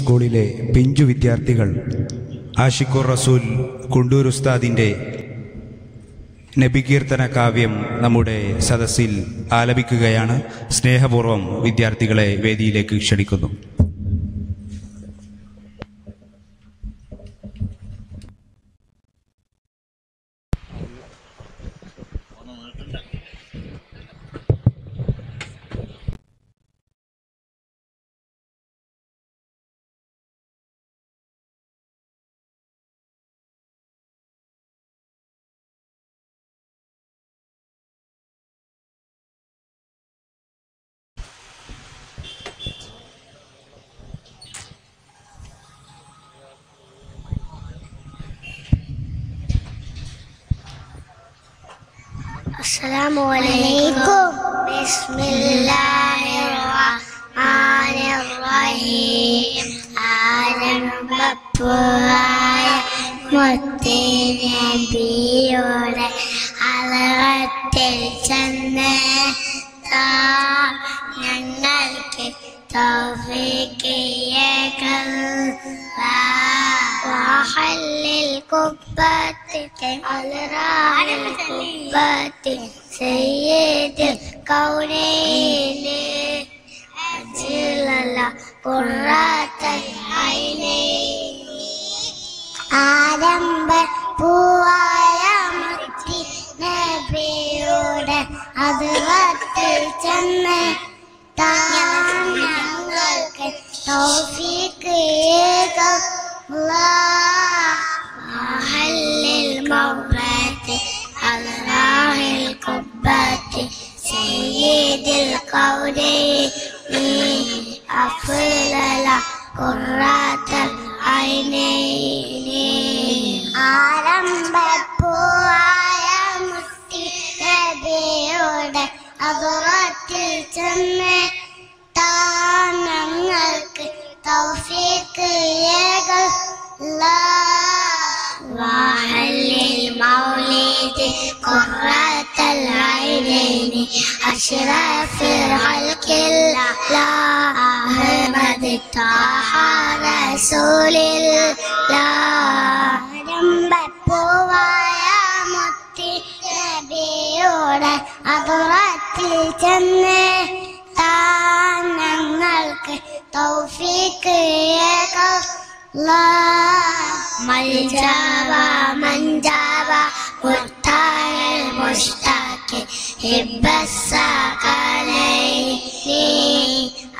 സ്കൂളിലെ പിഞ്ചു വിദ്യാർത്ഥികൾ ആഷിഖുർ റസൂൽ കുണ്ടൂർ ഉസ്താദിന്റെ നബികീർത്തന കാവ്യം നമ്മുടെ സദസ്സിൽ ആലപിക്കുകയാണ്. സ്നേഹപൂർവം വിദ്യാർത്ഥികളെ വേദിയിലേക്ക് ക്ഷണിക്കുന്നു. السلام عليكم بسم الله الرحمن الرحيم ആരംഭപ്പുവായ മുത്തിനബിയുടെ അളവത്തിൽ ചെന്ന് താ ഞങ്ങൾക്ക് وأحل الكبة على راعي الكبة سيد الكونين أجل الله قرة العينين. أعلم الكونين أفضل قرة العينين ആരംഭപ്പൂവായ മുത്തി നബിയുടെ അതുറത്തിൽ ചെന്ന് താൻ ഞങ്ങൾക്ക് أشرف خلق الله أحمد طه رسول الله പൂവായ മുത്തി നബിയുടെ അതുറത്തിൽ ചെന്ന് താൻ ഞങ്ങൾക്ക് തൗഫീഖ് മൽജാവ മഞ്ചാവ മുത്തായ മുഷ്താഖ് ഹിബസ്സകലൈനി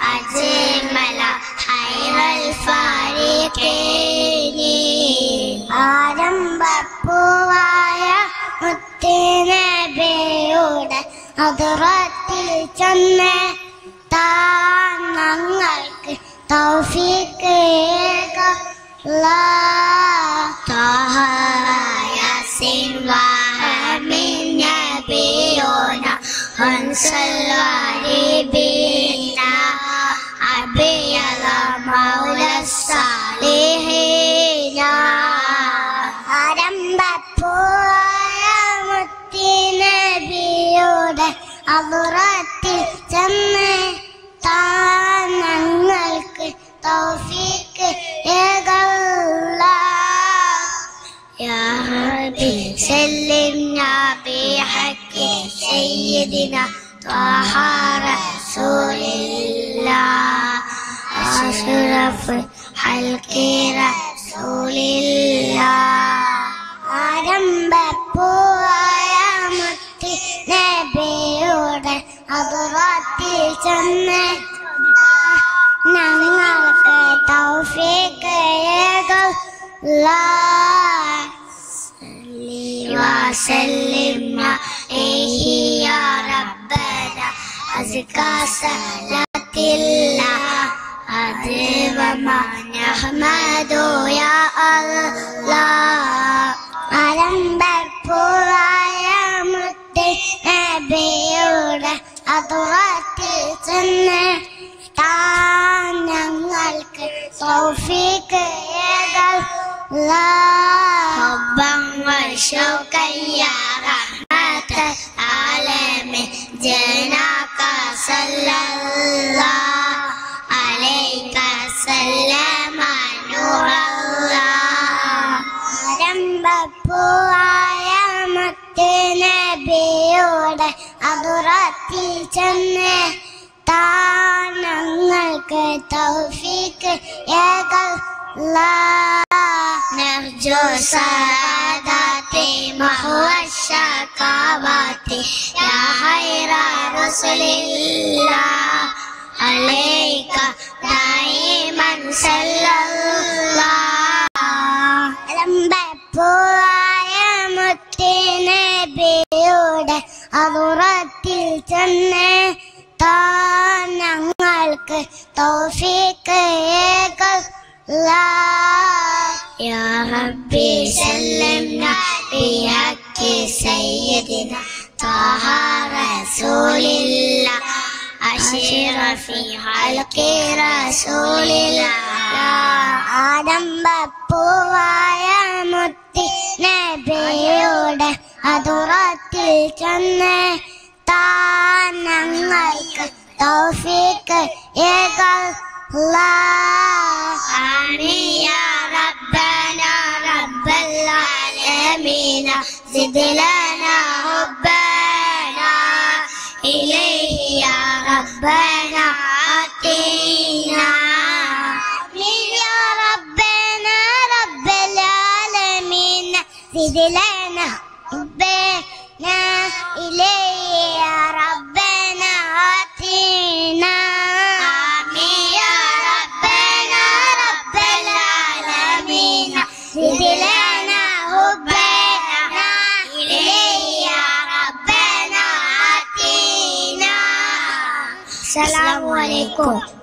അജ്മല ഹൈറൽ ഫാരിഖീനി ആരംഭപ്പൂവായ മുത്തിനബിയുടെ അതുറത്തിൽ ചെന്ന് താൻ ഞങ്ങൾക്ക് തൗഫീഖ് طه ياسين انصل بنا أبي مولى الصالحين ആരംഭപ്പൂവായ മുത്തിനബിയുടെ അതുറത്തിൽ ചെന്ന് താൻ ഞങ്ങൾക്ക് തൗഫീഖ് يا ربي سلمنا بحق سيدنا طه رسول الله أشرف حلق رسول الله ആരംഭപ്പൂവായ മുത്തി നബിയുടെ അതുറത്തിൽ ചെന്ന് ഞങ്ങൾക്ക് തൗഫീഖ് وسلم عليه أزكى صلاة الله أدوما نحمد يا الله ആരംഭപ്പൂവായ മത്ത് നബിയോട് അതുറത്തിൽ ചെന്ന് താനങ്ങൾക്ക് തൗഫീക്ക് ഏകല്ല നർജോ സാദാ سعادة محو الشكوات يا خير رسل الله عليك دائما صلى الله ലംബപ്പൂവായ മുത്തിനബിയുടെ അതുറത്തിൽ ചെന്ന് താൻ ഞങ്ങൾക്ക് തൗഫീക്ക് يا ربي سلمنا بحق سيدنا طه رسول الله أشرف خلق رسول الله ആഡംബപ്പൂവായ മുത്തി നബിയുടെ അതുറത്തിൽ ചെന്ന് താൻ ഞങ്ങൾക്ക് തൗഫീക്ക് آمين يا ربنا رب العالمين زد لنا حبنا إليه يا ربنا آتينا. آمين يا ربنا رب العالمين. زد Assalamu alaikum.